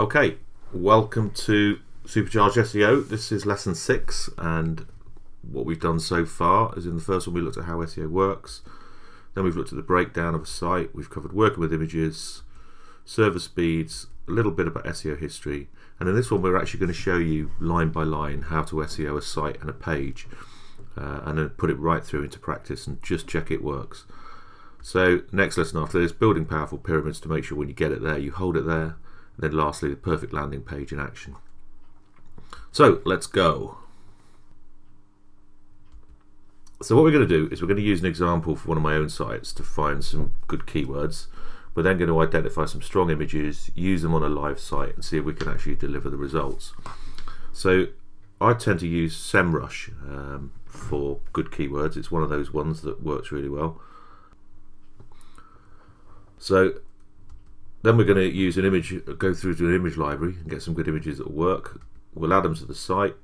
Okay, welcome to Supercharged SEO. This is lesson six, and what we've done so far is in the first one we looked at how SEO works. Then we've looked at the breakdown of a site. We've covered working with images, server speeds, a little bit about SEO history, and in this one we're actually going to show you line by line how to SEO a site and a page, uh, and then put it right through into practice and just check it works. So next lesson after this, building powerful pyramids to make sure when you get it there, you hold it there. Then lastly, the perfect landing page in action. So let's go. So what we're going to do is we're going to use an example for one of my own sites to find some good keywords. We're then going to identify some strong images, use them on a live site and see if we can actually deliver the results. So I tend to use SEMrush um, for good keywords. It's one of those ones that works really well. So then we're going to use an image, go through to an image library and get some good images that work. We'll add them to the site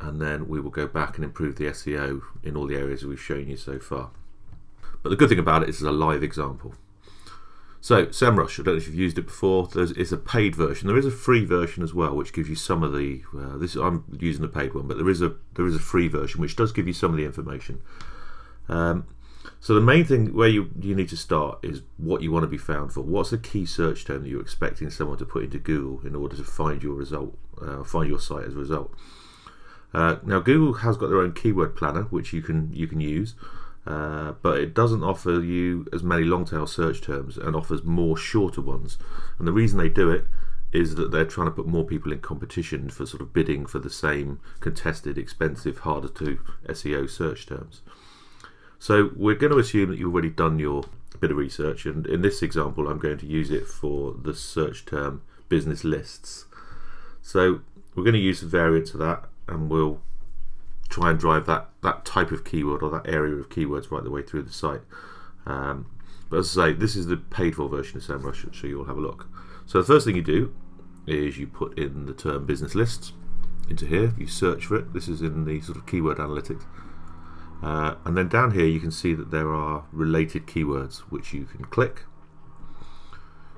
and then we will go back and improve the SEO in all the areas we've shown you so far. But the good thing about it is it's a live example. So SEMrush, I don't know if you've used it before. There's, it's a paid version. There is a free version as well, which gives you some of the. Uh, this I'm using the paid one, but there is a there is a free version which does give you some of the information. Um, so the main thing where you, you need to start is what you want to be found for. What's the key search term that you're expecting someone to put into Google in order to find your result, uh, find your site as a result. Uh, now Google has got their own keyword planner which you can you can use, uh, but it doesn't offer you as many long tail search terms and offers more shorter ones. And the reason they do it is that they're trying to put more people in competition for sort of bidding for the same contested, expensive, harder to SEO search terms. So we're going to assume that you've already done your bit of research and in this example I'm going to use it for the search term business lists. So we're going to use the variants of that and we'll try and drive that, that type of keyword or that area of keywords right the way through the site. Um, but as I say, this is the paid for version of SEMrush, so you'll have a look. So the first thing you do is you put in the term business lists into here, you search for it. This is in the sort of keyword analytics. Uh, and then down here you can see that there are related keywords which you can click.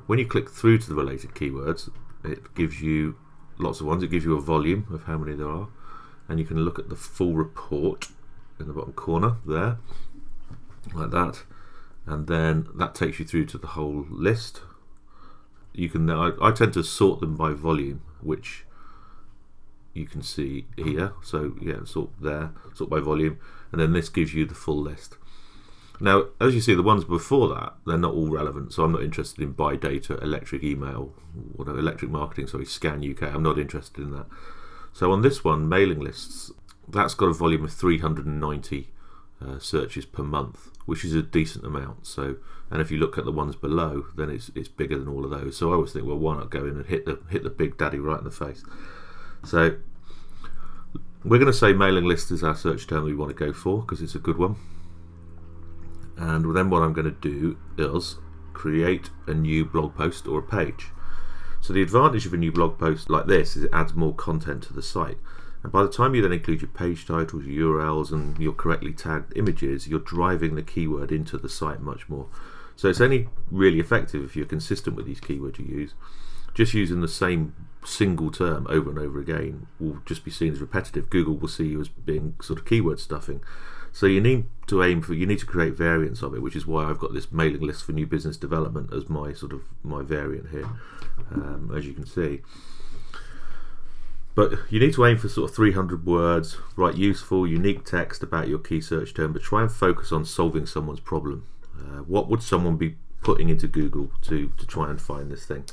When you click through to the related keywords it gives you lots of ones, it gives you a volume of how many there are. And you can look at the full report in the bottom corner there like that. And then that takes you through to the whole list. You can I, I tend to sort them by volume which you can see here. So yeah sort there. Sort by volume. And then this gives you the full list. Now as you see the ones before that they're not all relevant so I'm not interested in buy data electric email whatever electric marketing sorry scan UK I'm not interested in that. So on this one mailing lists that's got a volume of 390 uh, searches per month which is a decent amount. So and if you look at the ones below then it's, it's bigger than all of those. So I always think well why not go in and hit the hit the big daddy right in the face so we're going to say mailing list is our search term we want to go for because it's a good one. And then what I'm going to do is create a new blog post or a page. So the advantage of a new blog post like this is it adds more content to the site. And by the time you then include your page titles, your URLs, and your correctly tagged images, you're driving the keyword into the site much more. So it's only really effective if you're consistent with these keywords you use just using the same single term over and over again will just be seen as repetitive. Google will see you as being sort of keyword stuffing. So you need to aim for, you need to create variants of it, which is why I've got this mailing list for new business development as my sort of my variant here, um, as you can see. But you need to aim for sort of 300 words, write useful, unique text about your key search term, but try and focus on solving someone's problem. Uh, what would someone be putting into Google to, to try and find this thing?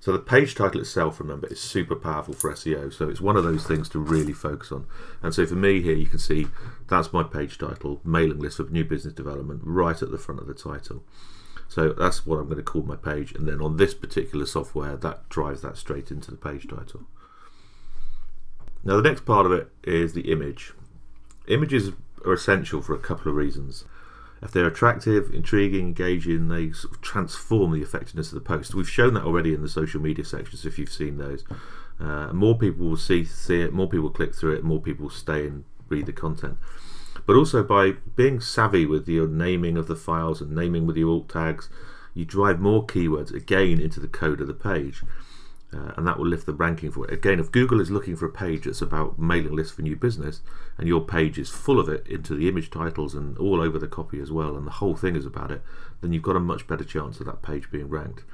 So the page title itself, remember, is super powerful for SEO. So it's one of those things to really focus on. And so for me here, you can see that's my page title, mailing list for new business development, right at the front of the title. So that's what I'm going to call my page. And then on this particular software, that drives that straight into the page title. Now the next part of it is the image. Images are essential for a couple of reasons. If they're attractive, intriguing, engaging, they sort of transform the effectiveness of the post. We've shown that already in the social media sections if you've seen those. Uh, more people will see, see it, more people click through it, more people stay and read the content. But also by being savvy with your naming of the files and naming with your alt tags, you drive more keywords again into the code of the page. Uh, and that will lift the ranking for it. Again, if Google is looking for a page that's about mailing lists for new business, and your page is full of it into the image titles and all over the copy as well, and the whole thing is about it, then you've got a much better chance of that page being ranked.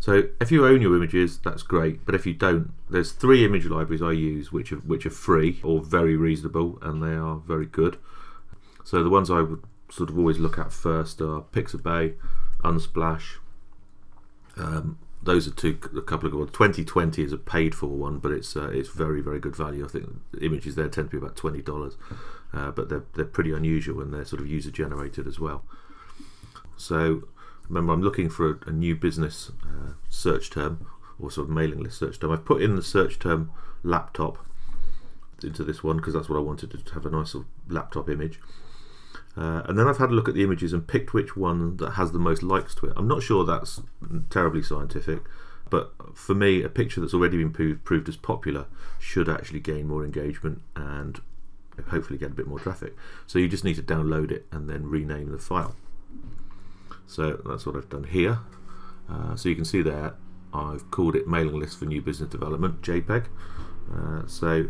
So if you own your images, that's great. But if you don't, there's three image libraries I use which are which are free or very reasonable, and they are very good. So the ones I would sort of always look at first are Pixabay, Unsplash. Um, those are two a couple of good ones. Twenty20 is a paid for one, but it's uh, it's very very good value. I think images there tend to be about twenty dollars, uh, but they're they're pretty unusual and they're sort of user generated as well. So remember, I'm looking for a, a new business uh, search term or sort of mailing list search term. I've put in the search term laptop into this one because that's what I wanted to have a nice sort of laptop image. Uh, and then I've had a look at the images and picked which one that has the most likes to it. I'm not sure that's terribly scientific, but for me, a picture that's already been proved, proved as popular should actually gain more engagement and hopefully get a bit more traffic. So you just need to download it and then rename the file. So that's what I've done here. Uh, so you can see there, I've called it mailing list for new business development, JPEG. Uh, so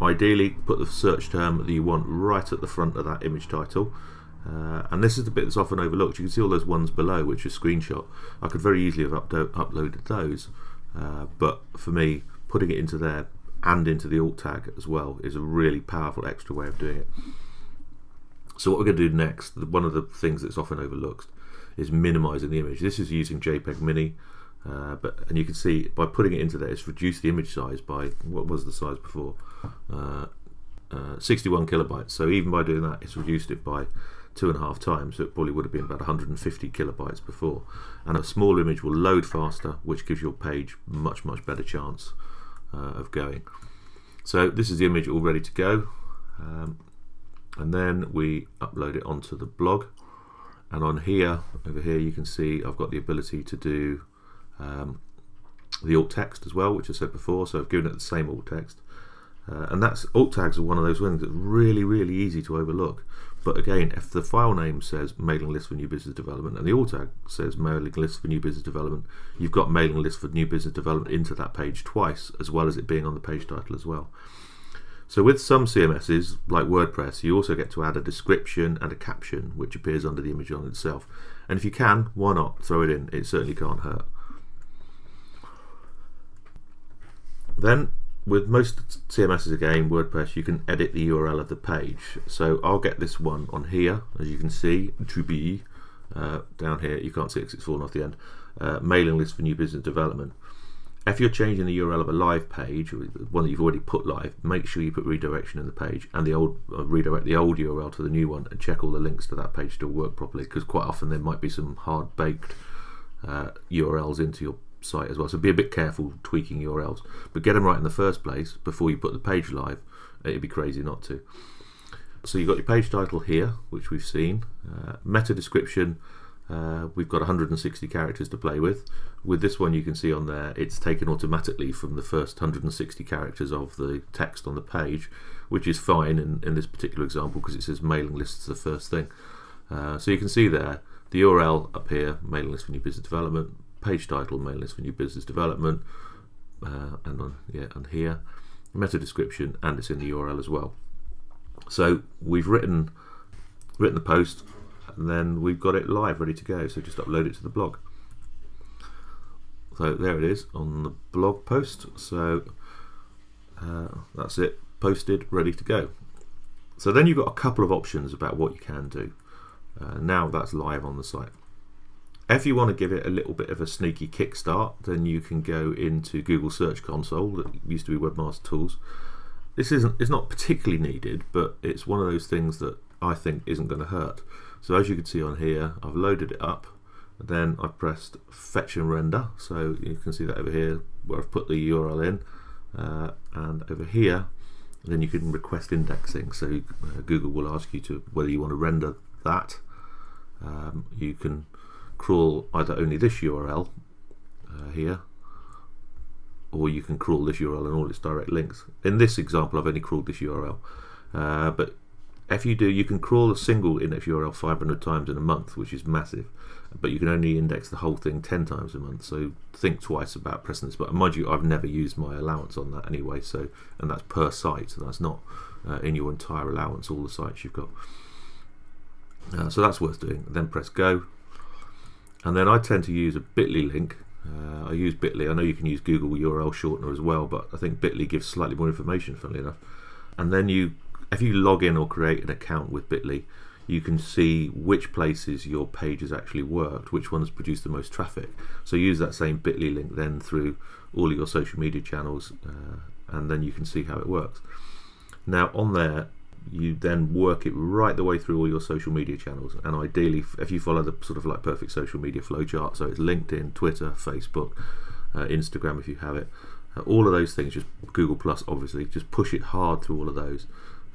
Ideally, put the search term that you want right at the front of that image title. Uh, and this is the bit that's often overlooked. You can see all those ones below, which are screenshot. I could very easily have uploaded those, uh, but for me, putting it into there and into the alt tag as well is a really powerful extra way of doing it. So what we're going to do next, one of the things that's often overlooked, is minimizing the image. This is using JPEG Mini. Uh, but and you can see by putting it into there, it's reduced the image size by what was the size before, uh, uh, 61 kilobytes. So even by doing that, it's reduced it by two and a half times. So it probably would have been about 150 kilobytes before. And a small image will load faster, which gives your page much much better chance uh, of going. So this is the image all ready to go, um, and then we upload it onto the blog. And on here, over here, you can see I've got the ability to do um, the alt text as well, which I said before. So I've given it the same alt text. Uh, and that's alt tags are one of those things that's really, really easy to overlook. But again, if the file name says mailing list for new business development and the alt tag says mailing list for new business development, you've got mailing list for new business development into that page twice, as well as it being on the page title as well. So with some CMSs, like WordPress, you also get to add a description and a caption, which appears under the image on itself. And if you can, why not throw it in? It certainly can't hurt. Then with most CMSs again, WordPress, you can edit the URL of the page. So I'll get this one on here, as you can see, to be uh, down here. You can't see it because it's fallen off the end. Uh, mailing list for new business development. If you're changing the URL of a live page, one that you've already put live, make sure you put redirection in the page and the old uh, redirect the old URL to the new one and check all the links to that page still work properly because quite often there might be some hard baked uh, URLs into your site as well. So be a bit careful tweaking URLs, but get them right in the first place before you put the page live. It'd be crazy not to. So you've got your page title here, which we've seen. Uh, meta description, uh, we've got 160 characters to play with. With this one, you can see on there, it's taken automatically from the first 160 characters of the text on the page, which is fine in, in this particular example because it says mailing list is the first thing. Uh, so you can see there, the URL up here, mailing list for new business development, page title, mail list for new business development, uh, and on yeah, and here, meta description, and it's in the URL as well. So we've written written the post, and then we've got it live, ready to go. So just upload it to the blog. So there it is on the blog post. So uh, that's it, posted, ready to go. So then you've got a couple of options about what you can do. Uh, now that's live on the site. If you want to give it a little bit of a sneaky kickstart, then you can go into Google Search Console that used to be Webmaster Tools. This isn't it's not particularly needed, but it's one of those things that I think isn't going to hurt. So as you can see on here, I've loaded it up. Then I've pressed fetch and render. So you can see that over here where I've put the URL in. Uh, and over here, then you can request indexing. So uh, Google will ask you to whether you want to render that. Um, you can crawl either only this URL uh, here or you can crawl this URL and all its direct links. In this example I've only crawled this URL uh, but if you do, you can crawl a single index URL 500 times in a month, which is massive, but you can only index the whole thing 10 times a month. So think twice about pressing this button. Mind you, I've never used my allowance on that anyway, so and that's per site, so that's not uh, in your entire allowance, all the sites you've got. Uh, so that's worth doing. Then press go, and then I tend to use a Bitly link. Uh, I use Bitly. I know you can use Google URL shortener as well, but I think Bitly gives slightly more information, funnily enough. And then you if you log in or create an account with Bitly, you can see which places your page has actually worked, which ones produce the most traffic. So use that same Bitly link then through all your social media channels, uh, and then you can see how it works. Now on there, you then work it right the way through all your social media channels, and ideally, if you follow the sort of like perfect social media flowchart, so it's LinkedIn, Twitter, Facebook, uh, Instagram if you have it, uh, all of those things, just Google Plus, obviously, just push it hard through all of those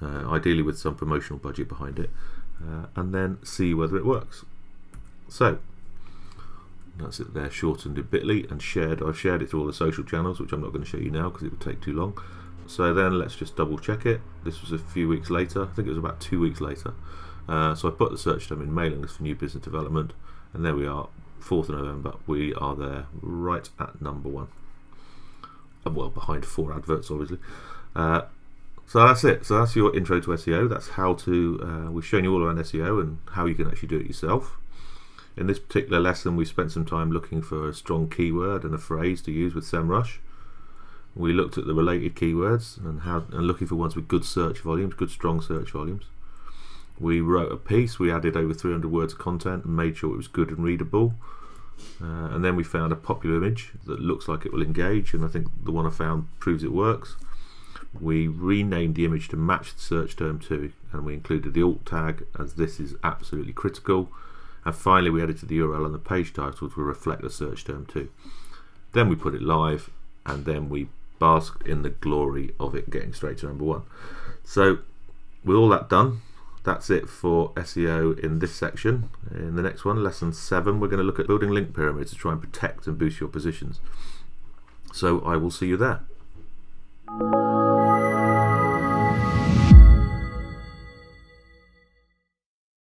uh, ideally with some promotional budget behind it, uh, and then see whether it works. So that's it there, shortened in Bitly and shared. I've shared it to all the social channels, which I'm not going to show you now because it would take too long. So then let's just double check it. This was a few weeks later. I think it was about two weeks later. Uh, so I put the search term in mailing list for new business development, and there we are, 4th of November. We are there right at number one. Well, behind four adverts, obviously. Uh, so that's it. So that's your intro to SEO. That's how to, uh, we've shown you all around SEO and how you can actually do it yourself. In this particular lesson, we spent some time looking for a strong keyword and a phrase to use with SEMrush. We looked at the related keywords and how and looking for ones with good search volumes, good strong search volumes. We wrote a piece. We added over 300 words of content and made sure it was good and readable. Uh, and then we found a popular image that looks like it will engage, and I think the one I found proves it works we renamed the image to match the search term too and we included the alt tag as this is absolutely critical and finally we added to the URL and the page title to reflect the search term too then we put it live and then we basked in the glory of it getting straight to number one. So with all that done that's it for SEO in this section. In the next one lesson 7 we're going to look at building link pyramids to try and protect and boost your positions. So I will see you there